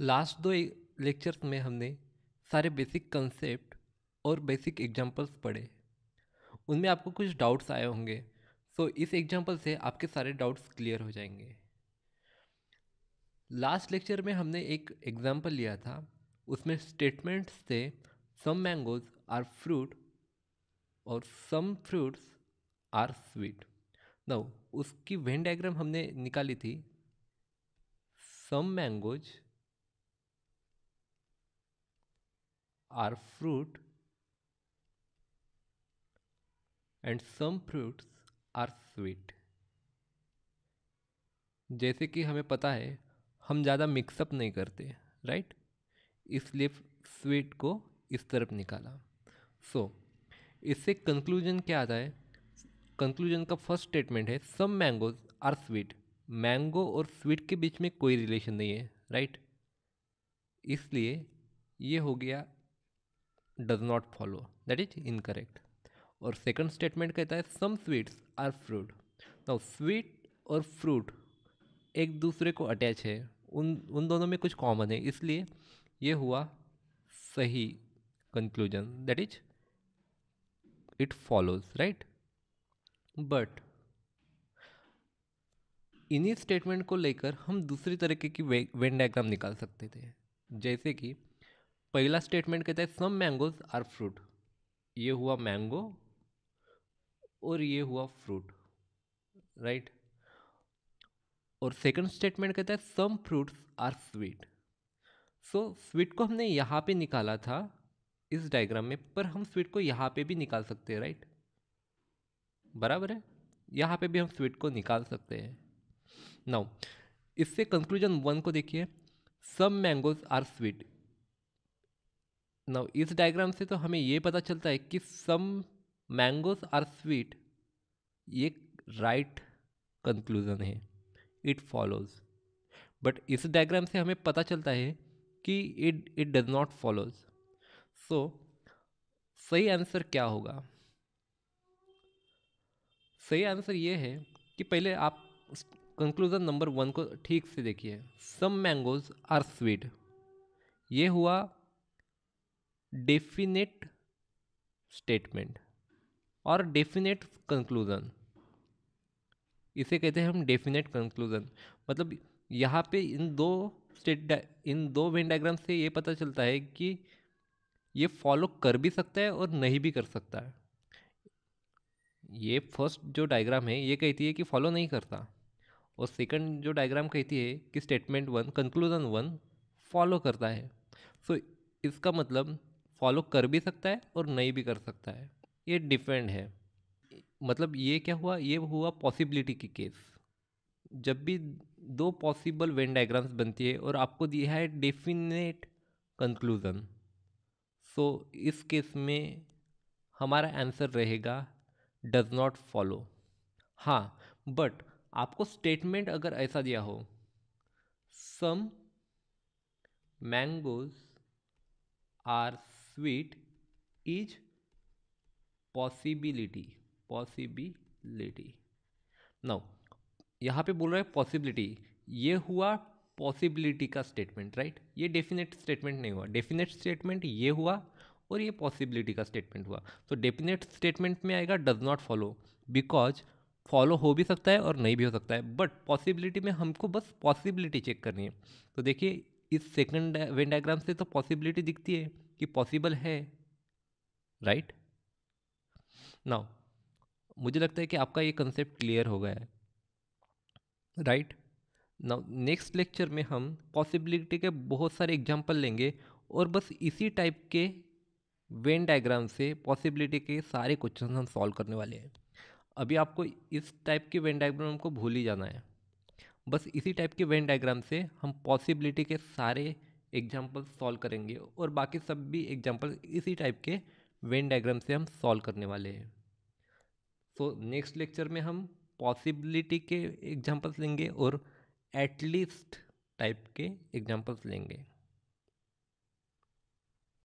Last दो lectures में हमने सारे बेसिक कंसेप्ट और बेसिक एग्जांपल्स पढ़े। उनमें आपको कुछ डाउट्स आए होंगे। सो इस एग्जांपल से आपके सारे डाउट्स क्लियर हो जाएँगे। लास्ट लेक्चर में हमने एक एग्जांपल लिया था। उसमें स्टेटमेंट्स थे सम मैंगोज आर फ्रूट और some fruits are sweet now उसकी वेन डायग्राम हमने निकाली थी। Some mangoes are fruit and some fruits are sweet जैसे कि हमें पता है हम ज़्यादा मिक्सअप नहीं करते राइट इसलिए स्वीट को इस तरफ़ निकाला। सो so, इससे कंक्लूजन क्या आता है? कंक्लूजन का फ़र्स्ट स्टेटमेंट है some mangoes are sweet mango और स्वीट के बीच में कोई रिलेशन नहीं है राइट इसलिए ये हो गया does not follow that is incorrect और सेकंड स्टेटमेंट कहता है some sweets are fruit now sweet और फ्रूट एक दूसरे को अटैच है। उन उन दोनों में कुछ कॉमन है। इसलिए ये हुआ सही conclusion that is it follows right but इन्हीं स्टेटमेंट को लेकर हम दूसरी तरीके की वेन डायग्राम निकाल सकते थे। जैसे कि पहला स्टेटमेंट कहता है सम मैंगोज आर फ्रूट ये हुआ मैंगो और ये हुआ फ्रूट राइट और सेकंड स्टेटमेंट कहता है some fruits are sweet so sweet को हमने यहाँ पे निकाला था, इस डायग्राम में, पर हम स्वीट को यहाँ पे भी निकाल सकते हैं राइट बराबर है? यहाँ पे भी हम स्वीट को निकाल सकते हैं। नाउ इससे कंक्लूजन वन को देखिए। Some mangoes are sweet now इस डायग्राम से तो हमें ये पता चलता है कि सम मैंगोज आर स्वीट ये राइट कंक्लूजन है. इट फॉलोज बट इस डायग्राम से हमें पता चलता है कि it it does not follows so सही आंसर क्या होगा? सही आंसर ये है कि पहले आप कंक्लूजन नंबर वन को ठीक से देखिए. सम मैंगोज आर स्वीट ये हुआ डेफिनेट स्टेटमेंट और डेफिनेट कंक्लूजन इसे कहते हैं हम डेफिनेट कंक्लूजन मतलब यहाँ पे इन दो स्टेट इन दो वेन डायग्राम से ये पता चलता है कि ये फॉलो कर भी सकता है और नहीं भी कर सकता है। ये फ़र्स्ट जो डायग्राम है ये कहती है कि फॉलो नहीं करता। और सेकंड जो डायग्राम कहती है कि statement one conclusion one follow करता है। सो so, इसका मतलब फॉलो कर भी सकता है और नहीं भी कर सकता है। ये डिफरेंट है। मतलब ये क्या हुआ? ये हुआ पॉसिबिलिटी की केस। जब भी दो पॉसिबल वेन डायग्राम्स बनती है और आपको दिया है डेफिनेट कंक्लूज़न, सो इस केस में हमारा आंसर रहेगा, डज नॉट फॉलो। हाँ बट आपको स्टेटमेंट अगर ऐसा दिया हो, some mangoes are sweet is possibility possibility now यहाँ पे बोल रहा है पॉसिबिलिटी ये हुआ पॉसिबिलिटी का स्टेटमेंट राइट ये डेफिनेट स्टेटमेंट नहीं हुआ. डेफिनेट स्टेटमेंट ये हुआ और ये पॉसिबिलिटी का स्टेटमेंट हुआ. तो डेफिनेट स्टेटमेंट में आएगा does not follow because follow हो भी सकता है और नहीं भी हो सकता है. बट पॉसिबिलिटी में हमको बस पॉसिबिलिटी चेक करनी है. तो देखिए, इस सेकंड वेन डायग्राम से तो पॉसिबिलिटी दिखती है. कि पॉसिबल है राइट नाउ मुझे लगता है कि आपका ये कंसेप्ट क्लियर हो गया है राइट नाउ नेक्स्ट लेक्चर में हम पॉसिबिलिटी के बहुत सारे एग्जांपल लेंगे और बस इसी टाइप के वेन डायग्राम से पॉसिबिलिटी के सारे क्वेश्चन हम सॉल्व करने वाले हैं। अभी आपको इस टाइप के वेन डायग्राम को भूल ही जाना है। बस इसी टाइप के वेन डायग्राम से हम पॉसिबिलिटी के सारे एग्ज़ाम्पल सॉल्व करेंगे और बाकी सब भी एग्ज़ाम्पल इसी टाइप के वेन डायग्राम से हम सॉल्व करने वाले हैं। सो नेक्स्ट लेक्चर में हम पॉसिबिलिटी के एग्जाम्पल्स लेंगे और एटलीस्ट टाइप के एग्जाम्पल्स लेंगे।